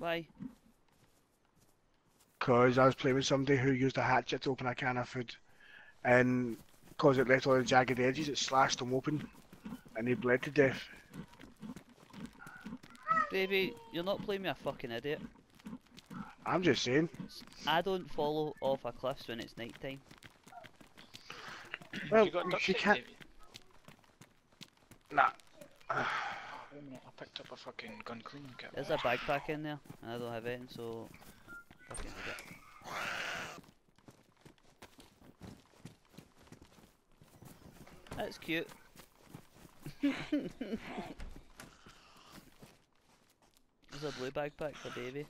Why? Because I was playing with somebody who used a hatchet to open a can of food. And because it left all the jagged edges, it slashed them open. And they bled to death. Baby, you're not playing me a fucking idiot. I'm just saying. I don't follow off a cliff when it's night time. Well, you got duct you can't. Davey? Nah. Wait a minute, I picked up a fucking gun cleaning kit. There's a backpack in there, and I don't have it, so fucking need it. That's cute. There's a blue backpack for Davy.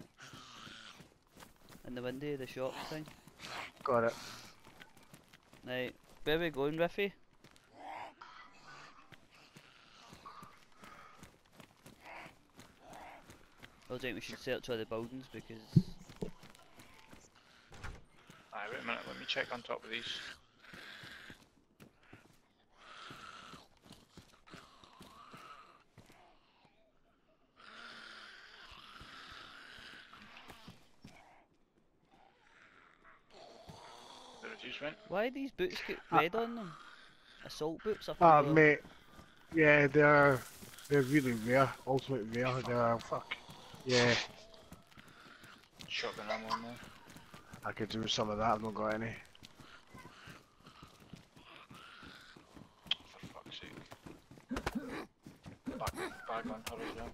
In the window, of the shop thing. Got it. Right, where we going, Rify? I think we should search all the buildings because Aye, wait a minute, let me check on top of these. The reduce went. why these boots get Ah. red on them? Assault boots? I Ah, thought mate. Yeah, they're they're really rare. Ultimate rare. They're fuck. Yeah, Shotgun ammo in there. I could do some of that. I've not got any. For fuck's sake. Bag, bag on her as well.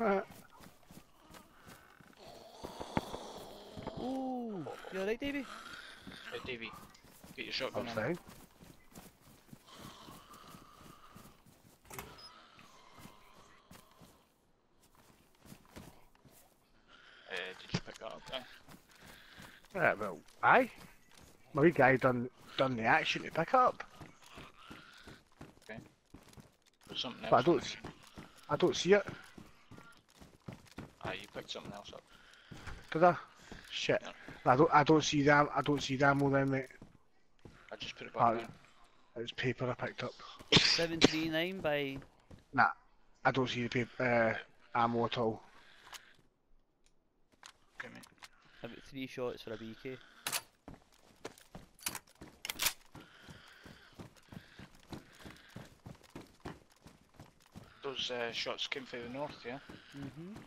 Uh, Ooh, you alright, Davey? Hey Davey, get your I'm shotgun on. fine. Uh, did you pick that up there? Yeah, well, aye. My wee guy done done the action to pick up, Okay. There's something else. but I don't. it. s- I don't see it. Aye, something else up. Did I? Shit. I don't. I don't see that. I don't see the ammo then, mate. I just put it back Ah, there. It's paper I picked up. Seventy-nine by. Nah, I don't see the paper uh, ammo at all. Okay, mate. I've got three shots for a BK. Those uh, shots came from the north, yeah? Mm-hmm. This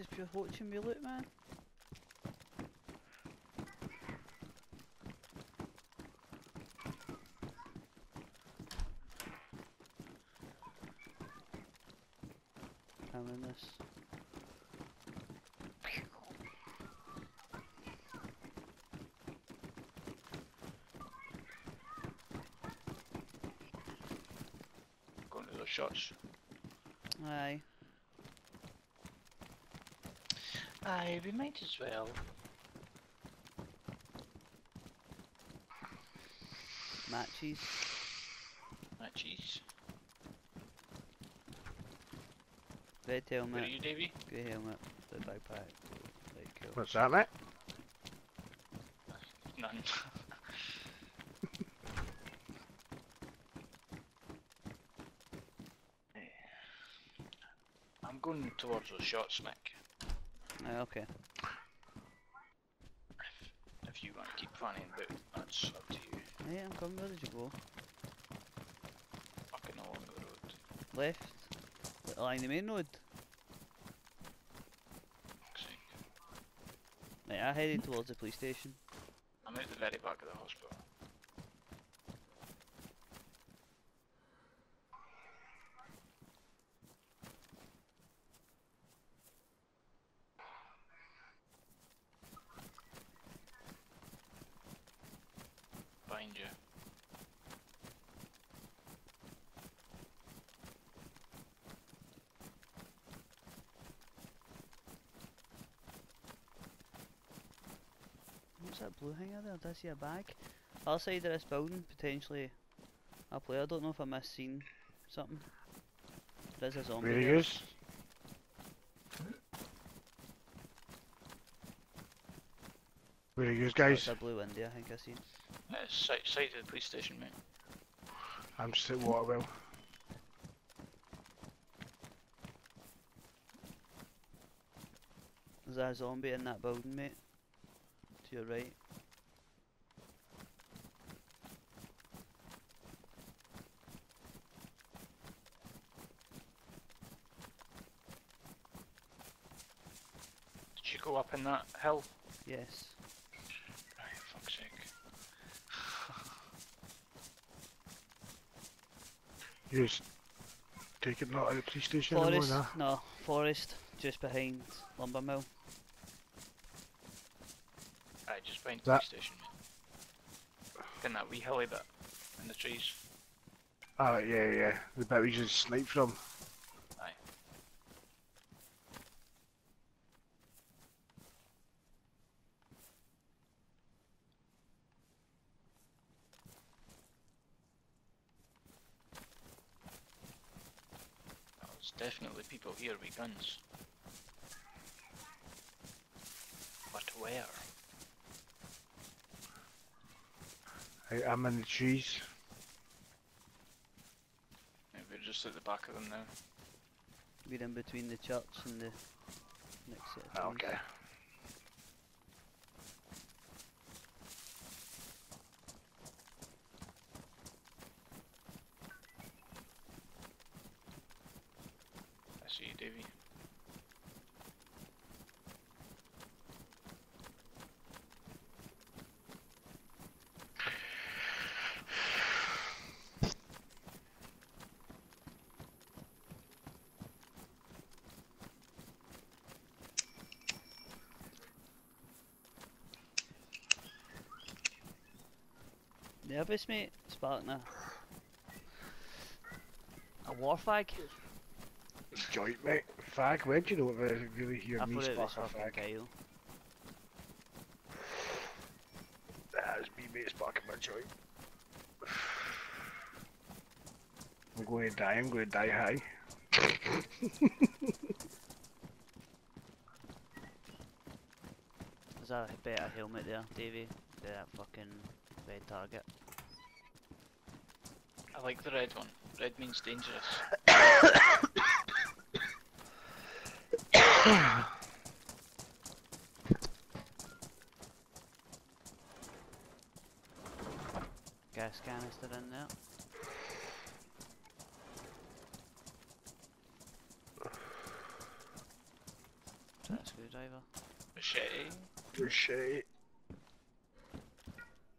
is pure watching me loot, man. I'm in this. Going to those shots. Aye. Aye, we might as well. Matches. Matches. Red Where are helmet, you, Davey? grey helmet, the backpack. Right, cool. What's that, mate? None. Eh. I'm going towards those shots, Mick. Aye, okay. If, if you want to keep fanning about, that's up to you. Yeah, I'm coming. Where did you go? Fucking along the road. Left? Along the main road? Right, I headed towards the police station. I'm at the very back of the hospital. Behind you. What's that blue hanger there? Did I see a bag? Other side of this building, potentially a player. I don't know if I missed seeing something. There's a zombie Where he there. is? Where he is, Oh, guys? a blue India, I think I seen. Uh, side, side of the police station, mate. I'm just at Waterwell. There's a zombie in that building, mate. To your right. Did you go up in that hill? Yes. Right, fuck's sake. You just take it not at the police station anymore, Forest, nah? no, forest, just behind Lumber Mill. Aye, just behind the That- station. In that wee hilly bit. In the trees. Ah, yeah, yeah. The bit we just sniped from. Aye. Oh, There's definitely people here with guns. But where? I, I'm in the trees. Maybe we're just at the back of them now. We're in between the church and the next set of trees. Ah, Okay. I see you, Davy. Nervous, mate? Sparking a... A war fag? Joint, mate. Fag, when do you know if I really hear I me thought it was spark a fag? Kyle. That's me, mate, sparking my joint. I'm going to die, I'm going to die high. There's a better helmet there, Davey. That fucking red target. I like the red one. Red means dangerous. Gas canister in there. Is that a screwdriver? Machete. Machete.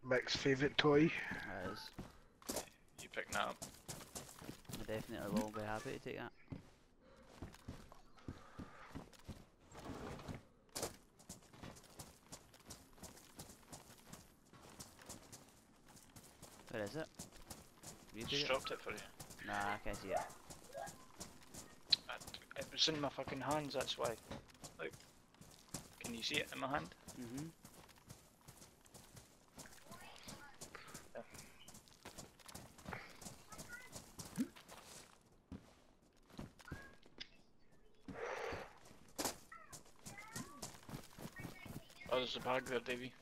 Mick's favourite toy. That is. You pick that up. I definitely will be happy to take that. Where is it? You Just take it? dropped it for you. Nah, I can't see it. It was in my fucking hands, that's why. Look. Can you see it in my hand? Mm-hmm. Oh, bag there, Davy.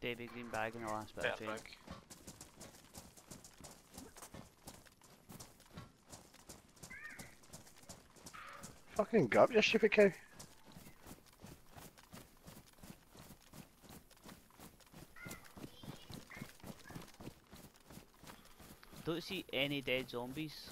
Davy green bag in the last bit Better of train. bag. Fucking gut, you stupid cow. Don't see any dead zombies.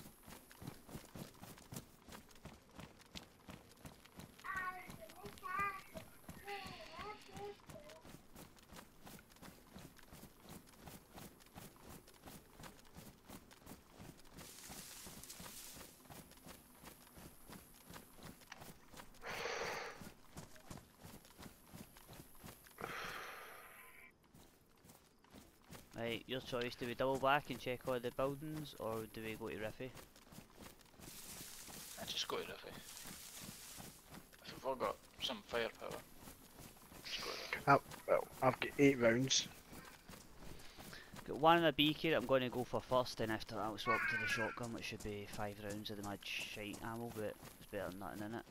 Right, your choice. Do we double back and check all the buildings, or do we go to Rify? I just go to Rify. If we've all got some firepower, just go to Rify. Well, I've got eight rounds. Got one in a BK that I'm going to go for first, and after that I'll swap to the shotgun, which should be five rounds of the mad shite ammo, but it's better than nothing in it.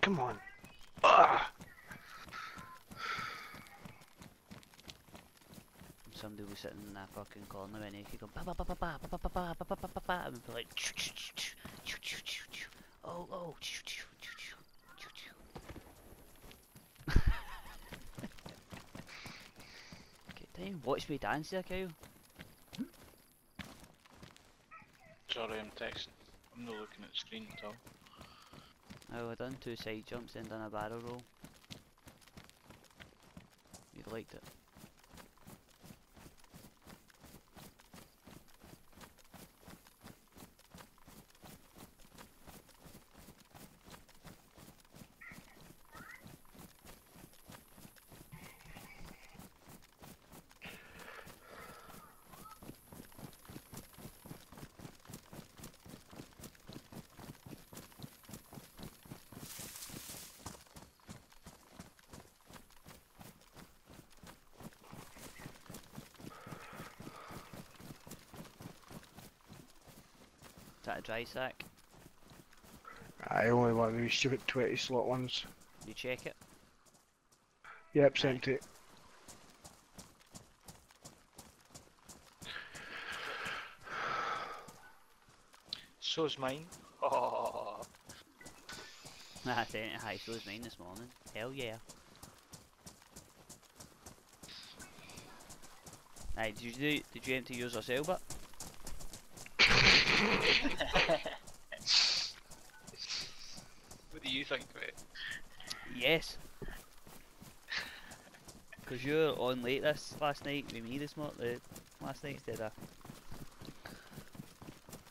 Come on. Ah! Was sitting in that fucking corner and he could go ba ba ba ba ba ba ba ba ba ba ba ba ba ba and be like choo choo choo choo choo choo choo choo oh oh choo choo choo choo choo choo Okay, don't you watch me dance there, Kyle? Sorry, I'm texting. I'm not looking at the screen at all. Oh, I done two side jumps and done a barrel roll. You liked it. Is that a dry sack? I only want these stupid 20 slot ones. You check it? Yep, sent it. So's mine. Oh, I sent it high, so was mine this morning. Hell yeah. Hey, did you do, did you empty yours yourself, but? what do you think, of it? Yes. Cause you were on late this last night with me this morning, uh, last night instead of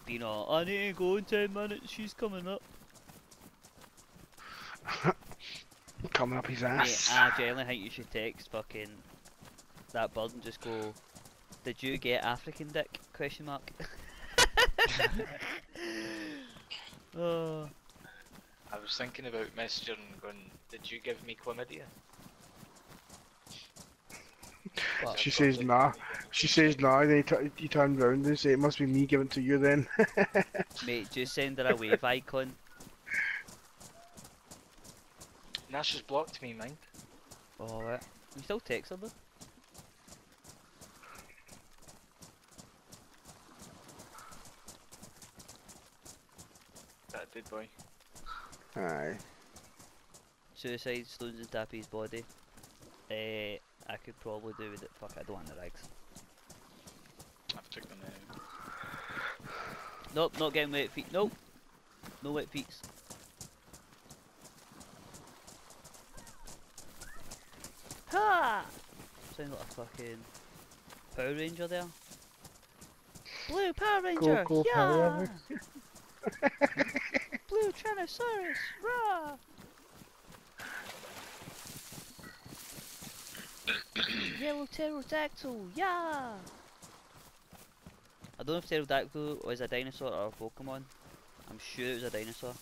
being all, I need to go in 10 minutes, she's coming up. Coming up his ass. I generally think you should text fucking that bird and just go, did you get African dick? Question mark. oh, I was thinking about messaging and going, did you give me chlamydia? What? She says nah. She says nah, then you, t- you turn round and say it must be me giving to you then. mate, just send her a wave icon. Nash has blocked me, mind. Oh, right. You still text her though? That did boy. Aye. Suicide stones and Tappy's body. Eh, I could probably do with it. Fuck, I don't want the rags. I've took them out. Nope, not getting wet feet. Nope. No wet feet. Ha! Sound like a fucking Power Ranger there. Blue Power Ranger! go, yeah! Power Blue Tyrannosaurus! Rah! Yellow Pterodactyl! Yeah! I don't know if Pterodactyl was a dinosaur or a Pokemon. I'm sure it was a dinosaur.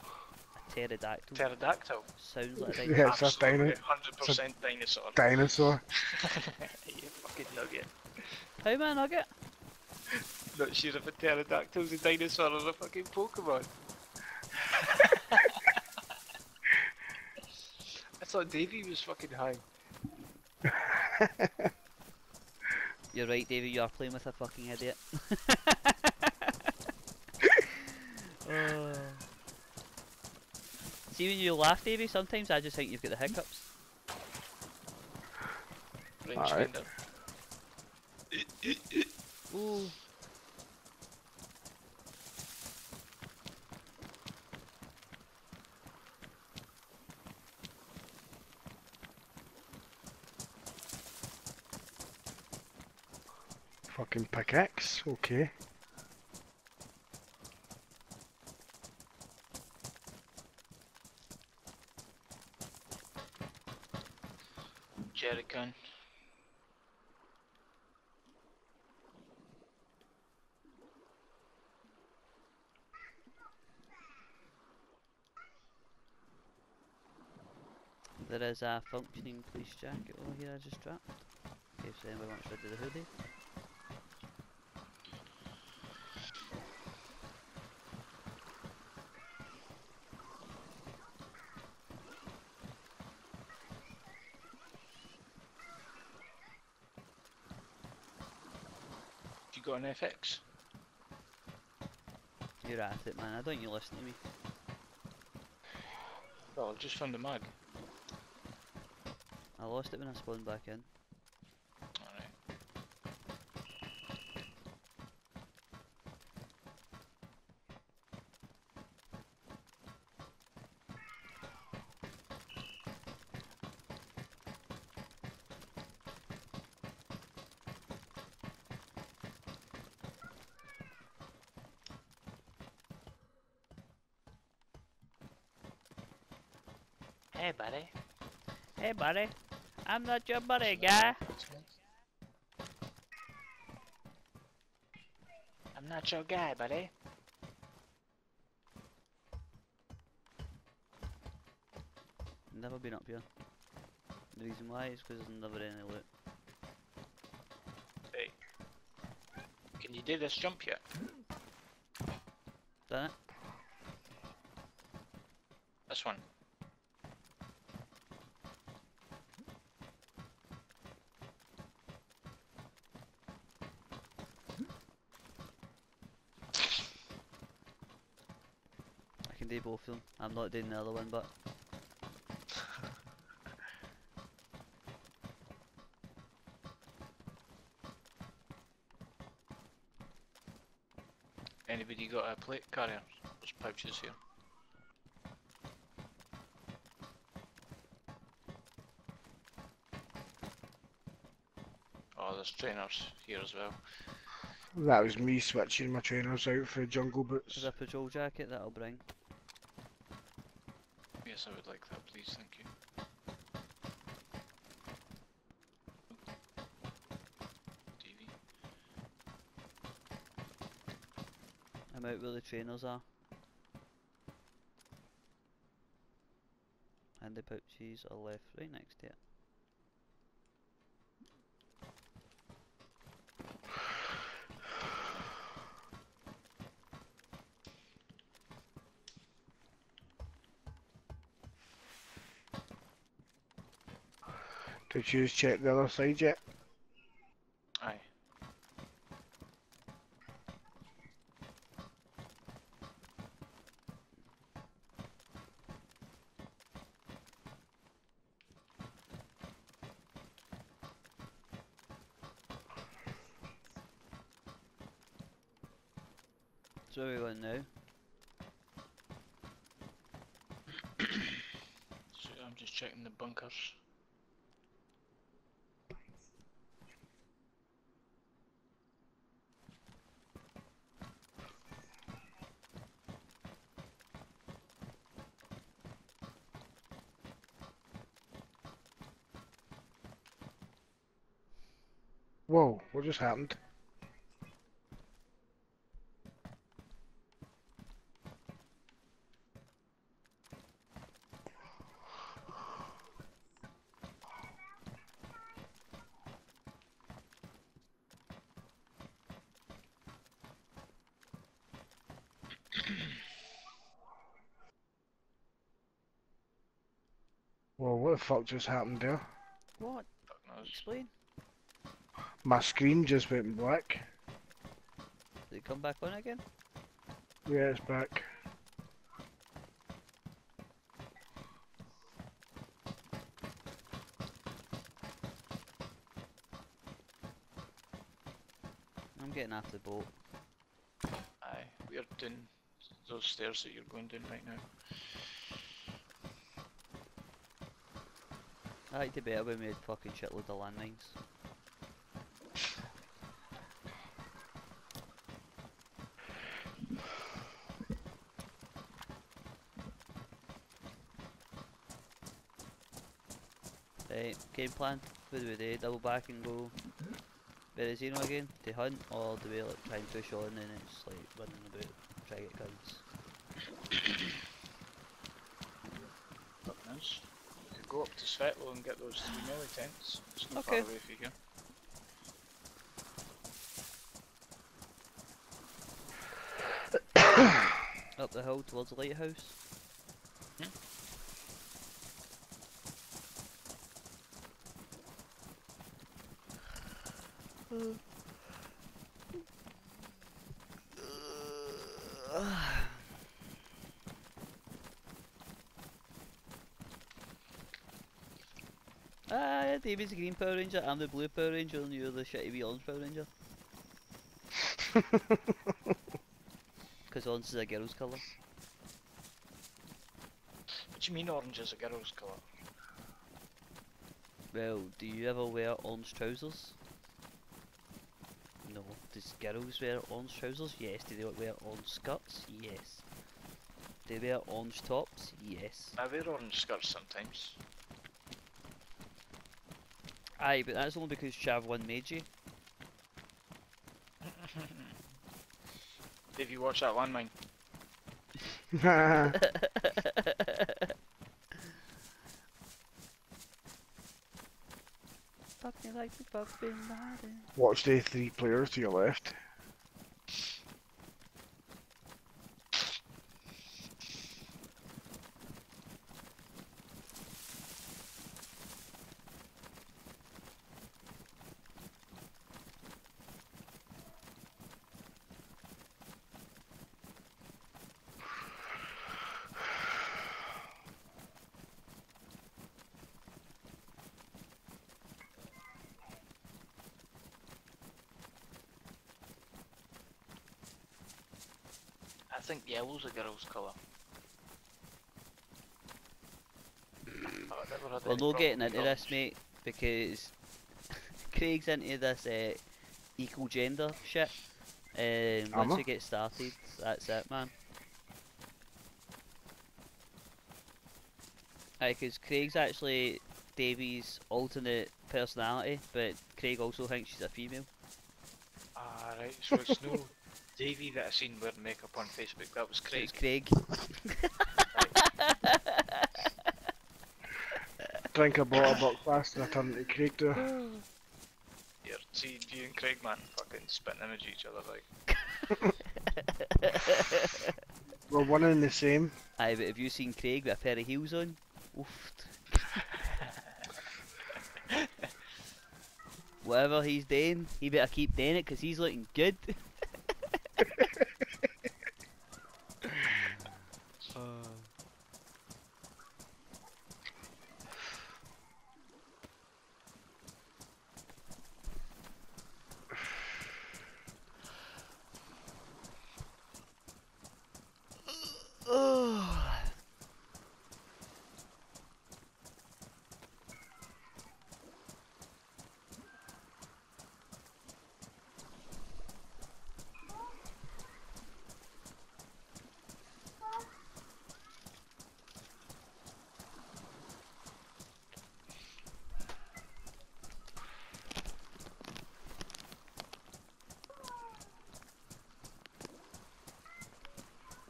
A pterodactyl. Pterodactyl. Sounds like a dinosaur. Yeah, it's a dino- Absolutely, 100% dinosaur. Dinosaur. you fucking nugget. How am I a nugget? Not sure if a pterodactyl's a dinosaur or a fucking Pokemon. I thought Davy was fucking high. You're right, Davy, You are playing with a fucking idiot. oh. See when you laugh, Davy, Sometimes I just think you've got the hiccups. Alright. Ooh. Fucking pickaxe. Okay. Jerrycan. There is a functioning police jacket over here I just dropped. In case anyone wants to do the hoodie. Got an FX? You're at it man, I don't you listen to me. Well, I just found a mag. I lost it when I spawned back in. Alright. Hey, buddy. Hey buddy, I'm not your buddy guy. I'm not your guy, buddy. Never been up here. The reason why is because there's never any loot. Hey. Can you do this jump yet? Done it? This one. I can do both of them. I'm not doing the other one, but Anybody got a plate carrier? There's pouches here. Oh, there's trainers here as well. That was me switching my trainers out for jungle boots. there's a patrol jacket that I'll bring. Yes, I would like that, please. Thank you. TV. I'm out where the trainers are. And the pouches are left right next to it. Did you just check the other side yet? Aye. So where we going now? So I'm just checking the bunkers. Whoa, what just happened? Whoa, what the fuck just happened there? What? Fuck knows. Explain. My screen just went black. Did it come back on again? Yeah, it's back. I'm getting after the boat. Aye, we're doing those stairs that you're going down right now. I like to better when we had fucking shitload of landmines. Right, game plan. What do we do? Double back and go Berezino again to hunt, or do we like try and push on and it's like running about, try to get guns? Fuck knows. go up to Svetlo and get those three melee tents. It's not Okay. far away for you. Up the hill towards the lighthouse. Ah, David's the green Power Ranger, I'm the blue Power Ranger, and you're the shitty wee orange Power Ranger. Because orange is a girl's colour. What do you mean orange is a girl's colour? Well, do you ever wear orange trousers? No. Does girls wear orange trousers? Yes. Do they wear orange skirts? Yes. Do they wear orange tops? Yes. I wear orange skirts sometimes. Aye, but that's only because Chav won made you. Dave, you watch that landmine? Fuck me like the fuck Bin Laden. Eh? Watch the three players to your left. I think yellow's a girl's colour. I've never had We're not getting with into this, mate, because Craig's into this uh, equal gender shit. Um, once we get started, that's it, man. Aye, because Craig's actually Davy's alternate personality, but Craig also thinks she's a female. Ah, right, so it's no Davey that I seen wearing makeup on Facebook, that was So Craig. It's Craig. Drink a bottle of Buckfast and I turn into Craig there. Yeah, see, you and Craig, man, fucking spitting image each other, like. We're one and the same. Aye, but have you seen Craig with a pair of heels on? Oof. Whatever he's doing, he better keep doing it because he's looking good.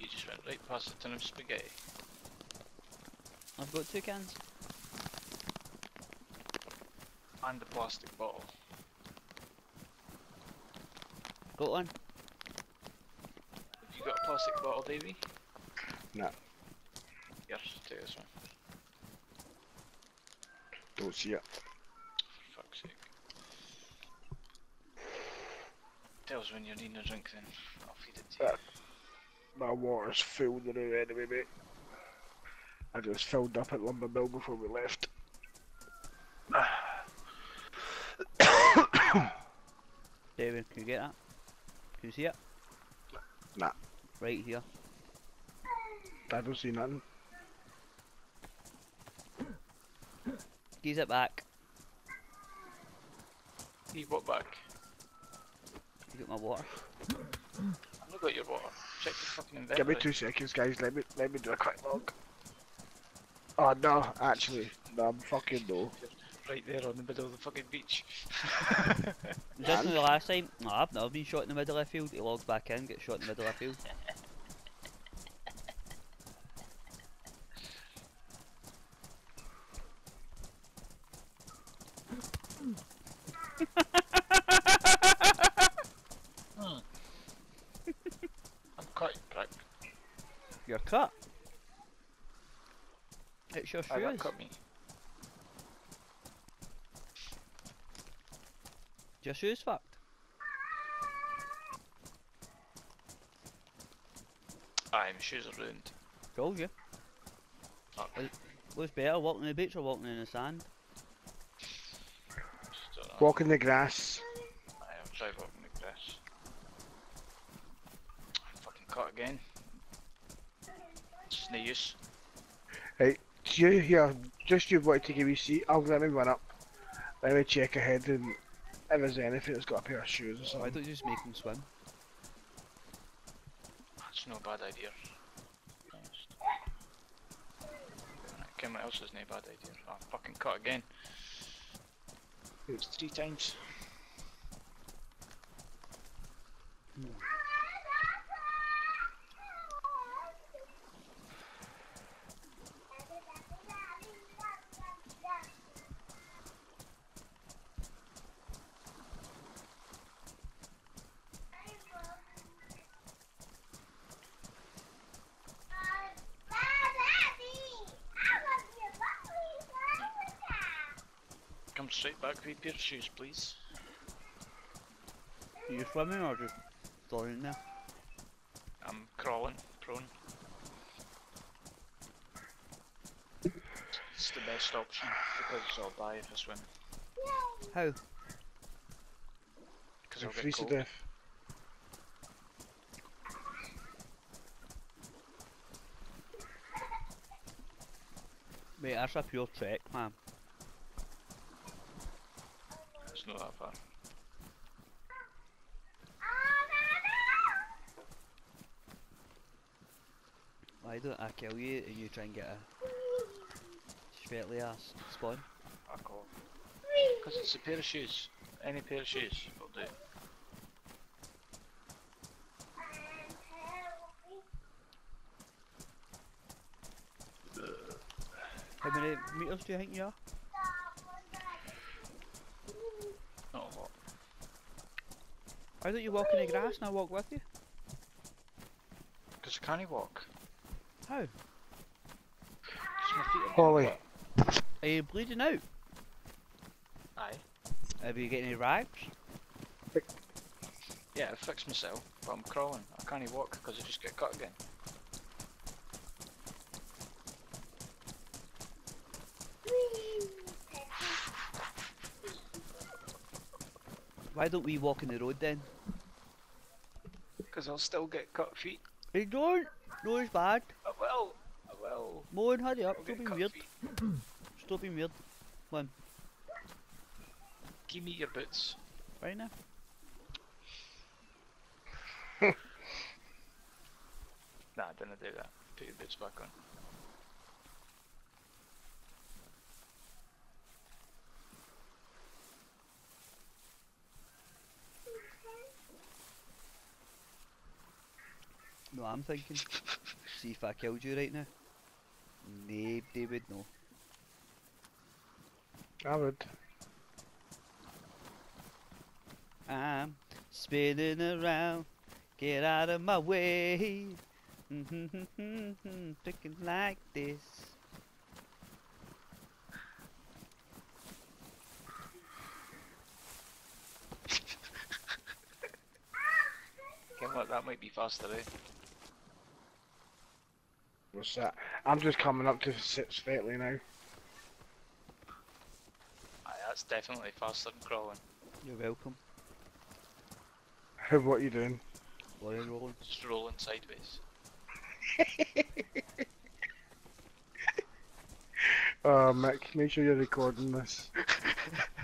You just went right past the tin of spaghetti. I've got two cans. And the plastic bottle. Got one. Have you got a plastic bottle, Davey? No. Here, take this one. Don't see it. For fuck's sake. Tell us when you're needing a drink then. I'll feed it to you. Uh, My water's filled now anyway, mate. I just filled up at Lumber Mill before we left. David, can you get that? Can you see it? Nah. Right here. I don't see nothing. Geese it back. You what back? You got my water. I've not got your water. Check your fucking inventory. Give me two seconds, guys. Let me let me do a quick log. Oh no, actually, no, I'm fucking no. Right there on the middle of the fucking beach. Just And? the last time, no, I've never been shot in the middle of the field. He logs back in, gets shot in the middle of the field. Hmm. I'm cut, you prick. You're cut. It's your Aye, that shoes. cut me. Your shoes fucked. Aye, my shoes are ruined. Told you. Fuck. What's better, walking on the beach or walking in the sand? Just don't know. Walk in the grass. Aye, I'll try walking like this. Fucking cut again. It's no use. Do you here? Just you wanted to give me seat. I'll let me run up. Let me check ahead and if there's anything that's got a pair of shoes or Why something. don't you just make them swim? That's no bad idea. Honest. Right, okay, what else is no bad idea? I oh, fucking cut again. It's three times. Straight back with a pair of shoes, please. Are you swimming or just falling there? I'm crawling, prone. It's the best option because I'll die if I swim. How? Because I'll get Freeze to death. Mate, that's a pure trek, man. It's not that far. Why don't I kill you and you try and get a sweaty ass spawn? Fuck off. Because it's a pair of shoes. Any pair of shoes will do. How many meters do you think you are? Not a lot. Why don't you walk in the grass and I walk with you? Because I can't walk. How? 'Cause my feet are Holly. Are you bleeding out? Aye. Have you got any rags? Yeah, I fixed myself, but I'm crawling. I can't even walk because I just get cut again. Why don't we walk in the road then? Because I'll still get cut feet. Hey, don't! No, it's bad. I will. I will. Moan, hurry up. Stop being weird. Stop being weird. Give me your boots. Right eh? now. Nah, I didn't do that. Put your boots back on. No, I'm thinking. See if I killed you right now. Nobody would know. I would. I'm spinning around. Get out of my way. Thinking like this. Again, what, that might be faster, eh? What's that? I'm just coming up to sit slightly now. Aye, that's definitely faster than crawling. You're welcome. How what are you doing? Lorry rolling. Just rolling sideways. Uh, Mick, make sure you're recording this.